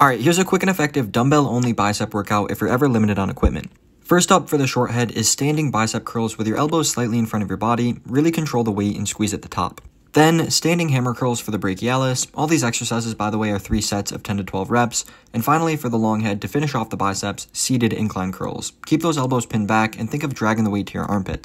Alright, here's a quick and effective dumbbell only bicep workout if you're ever limited on equipment. First up for the short head is standing bicep curls with your elbows slightly in front of your body, really control the weight and squeeze at the top. Then, standing hammer curls for the brachialis. All these exercises, by the way, are three sets of 10 to 12 reps. And finally, for the long head, to finish off the biceps, seated incline curls. Keep those elbows pinned back and think of dragging the weight to your armpits.